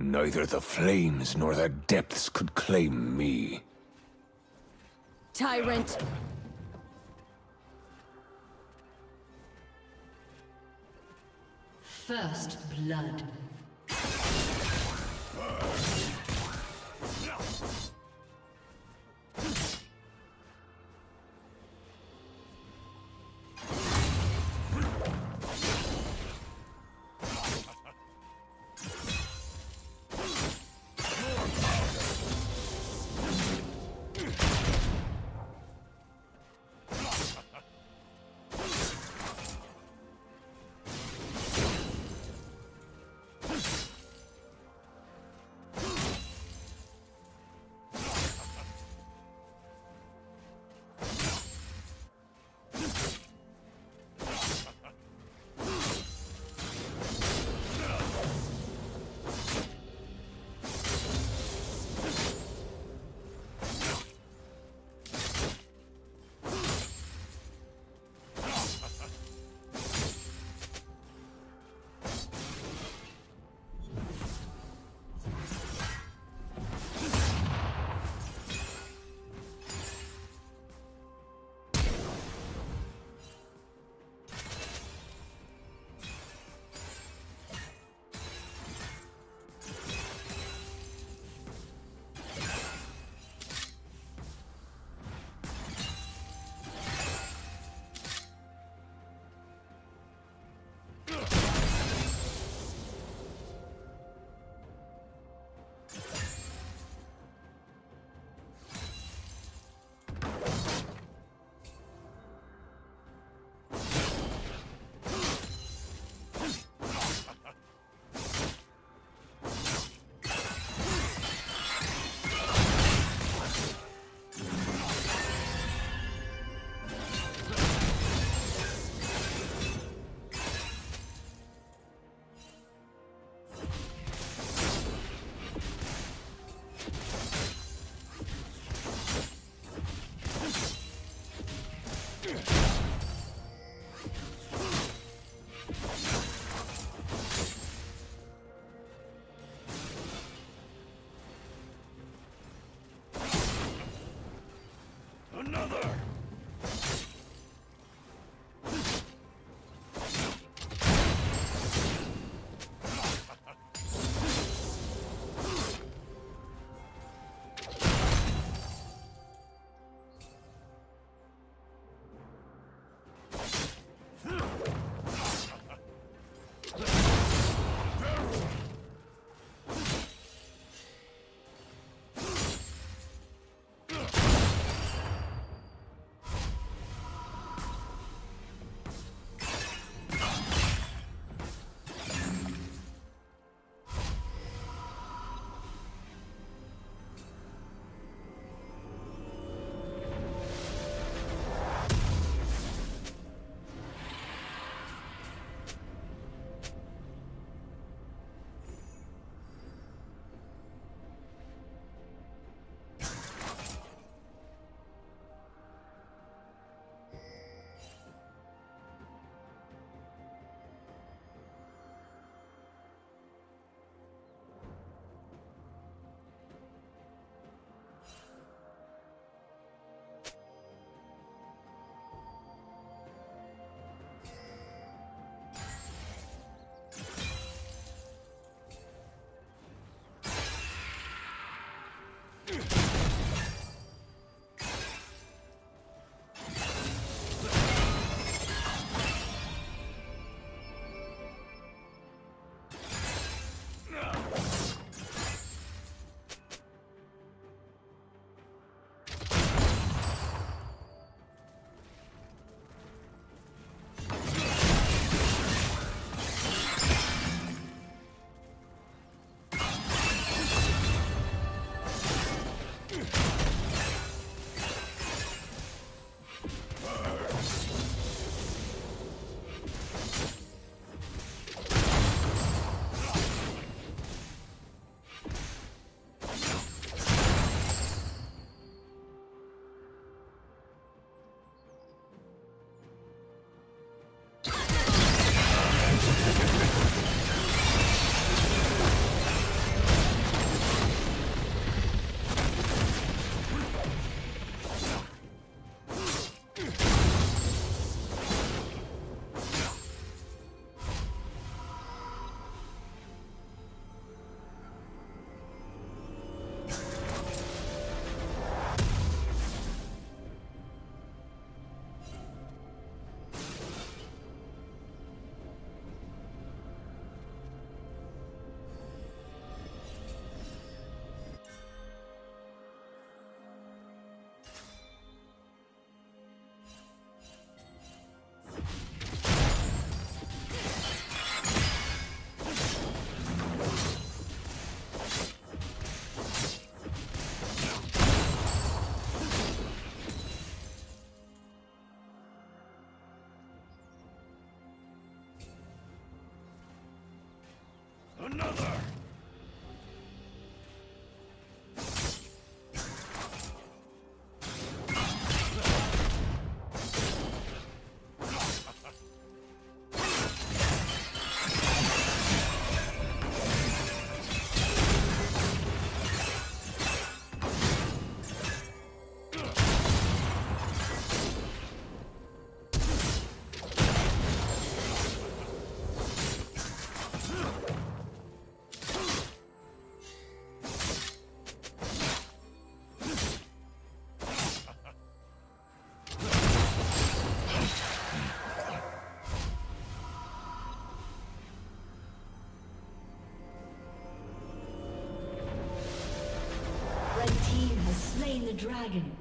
Neither the flames nor the depths could claim me. Tyrant! First blood. another! Dragon.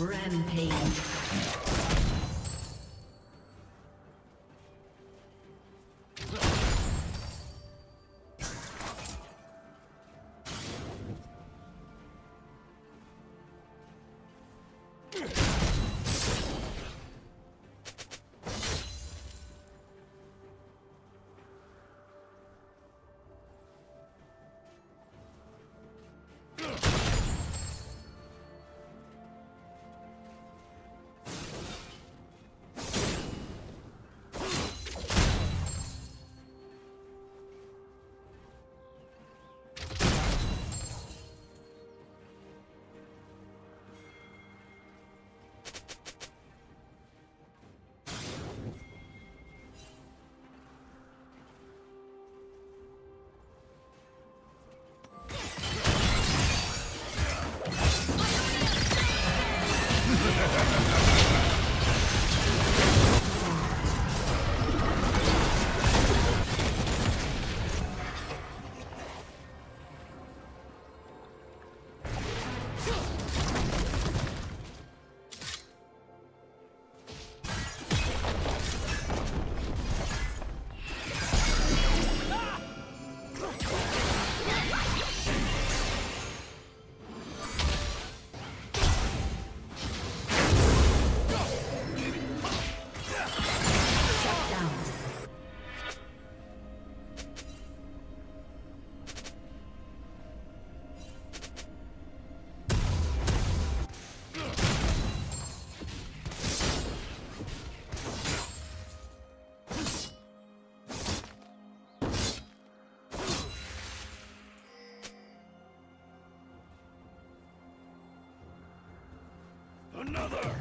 Rampage. Another!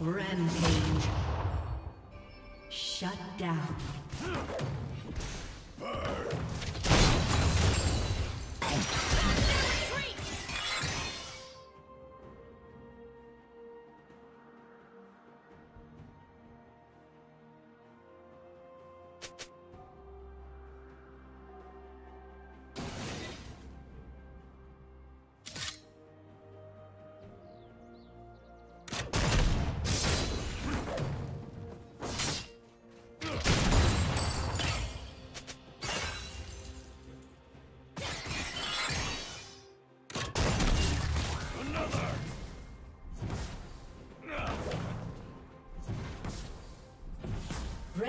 Rampage. Shut down.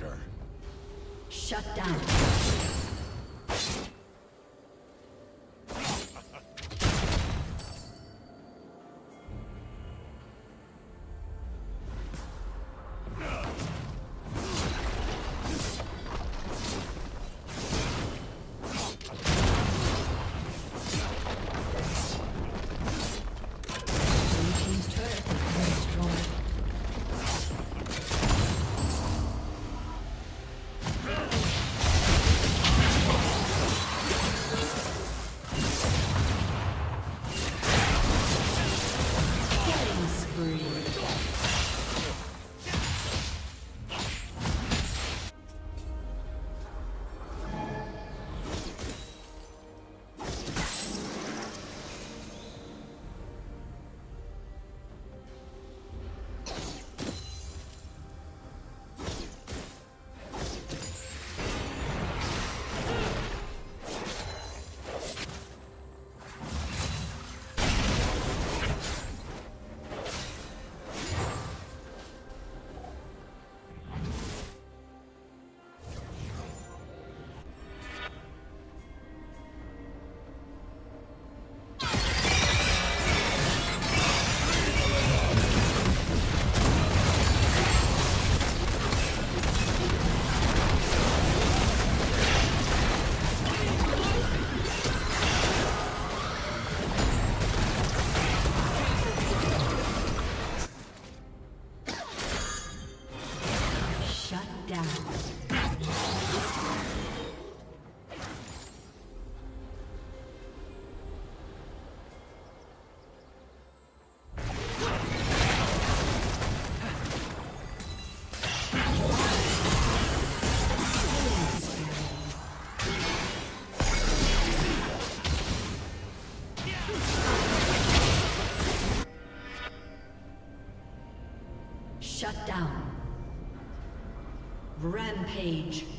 More powder. Shut down. Rampage.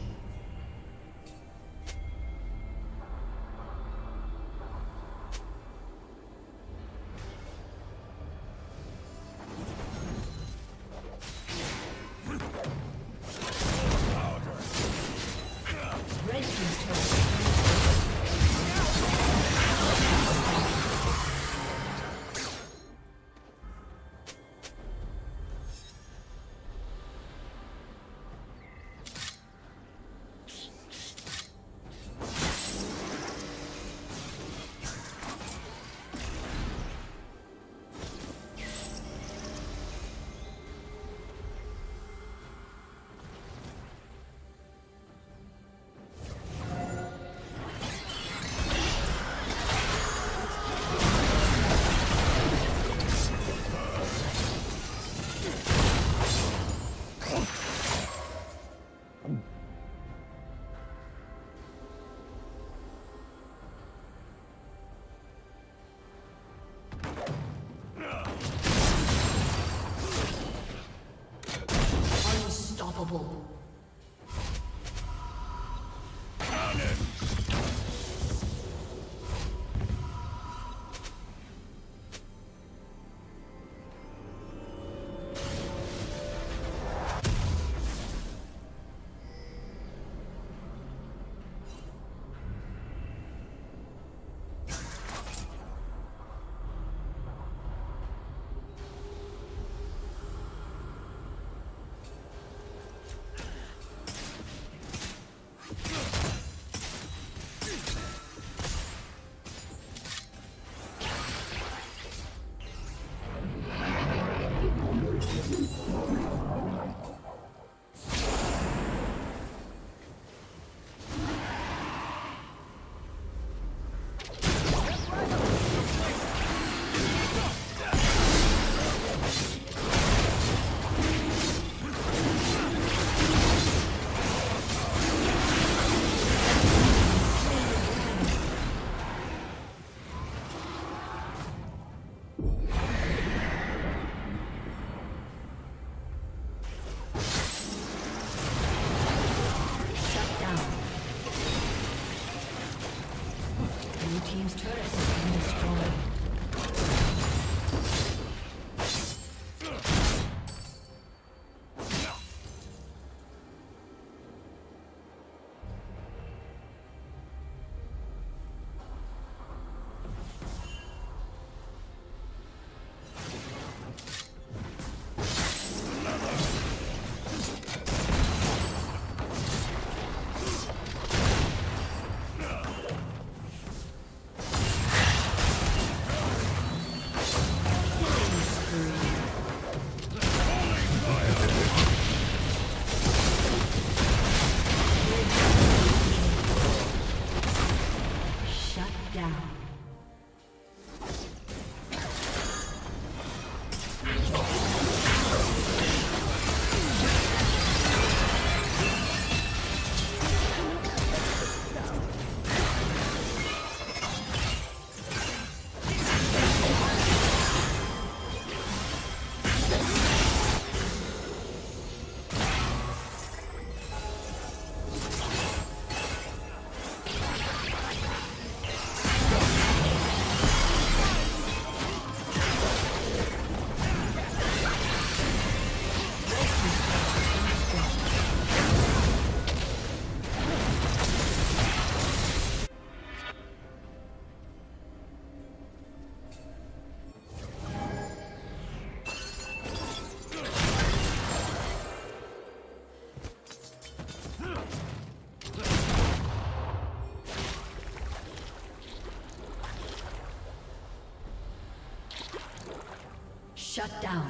Shut down.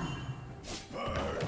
Another!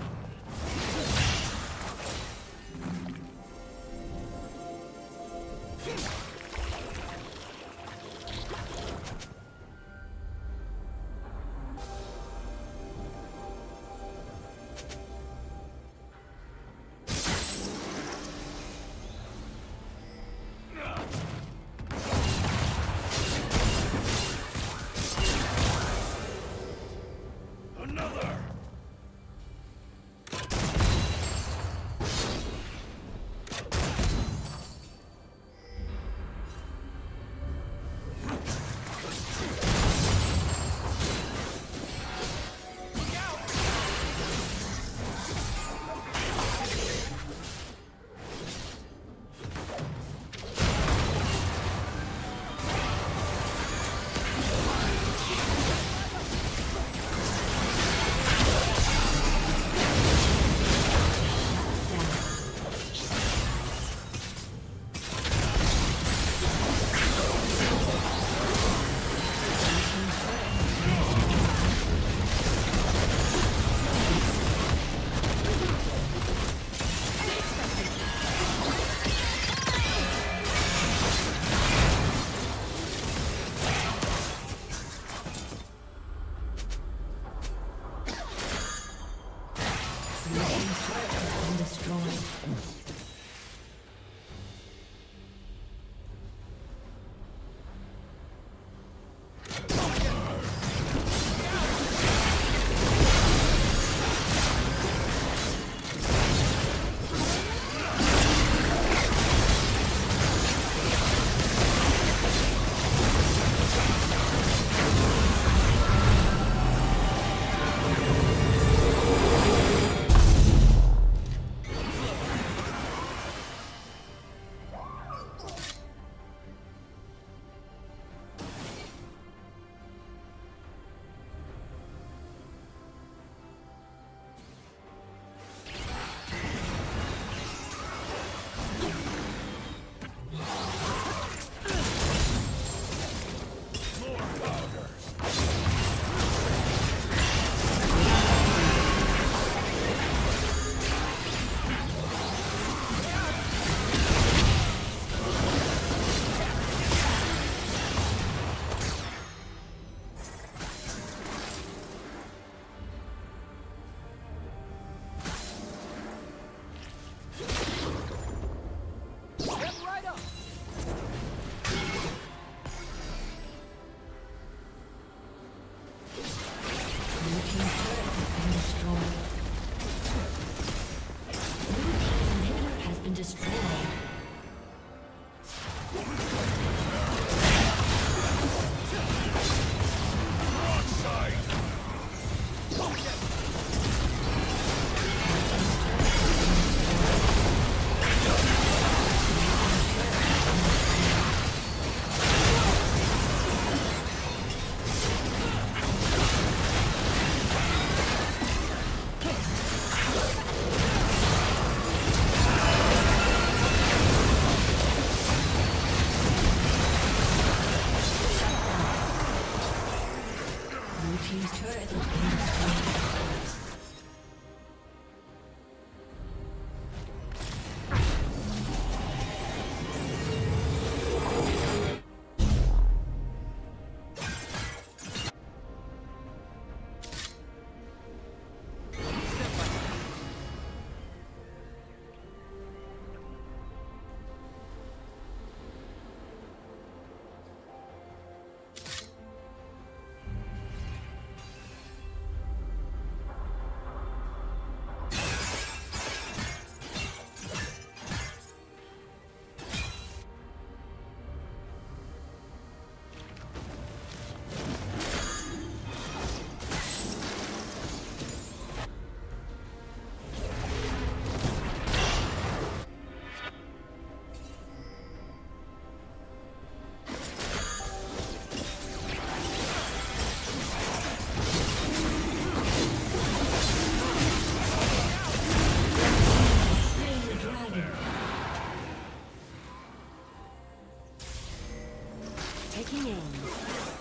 A summoner